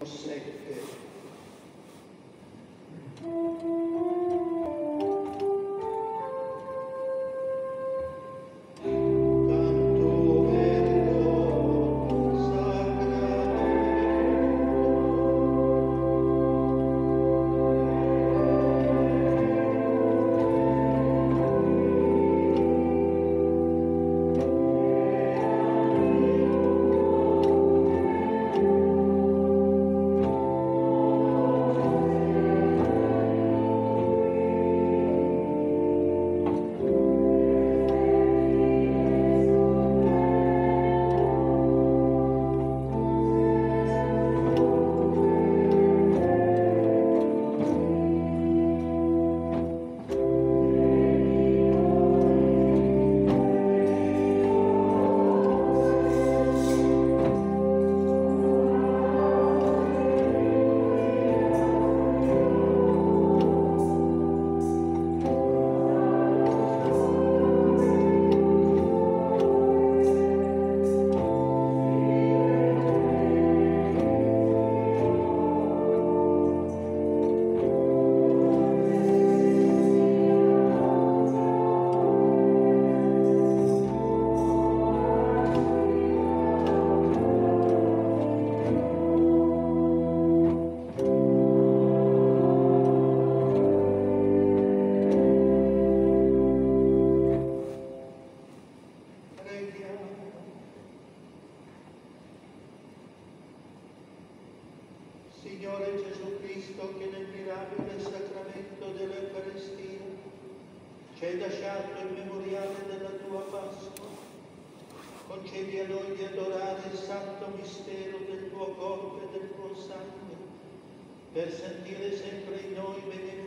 Thank you. Signore Gesù Cristo, che nel mirabile sacramento dell'Eucaristia ci hai lasciato il memoriale della tua Pasqua, concedi a noi di adorare il santo mistero del tuo corpo e del tuo sangue, per sentire sempre in noi i benefici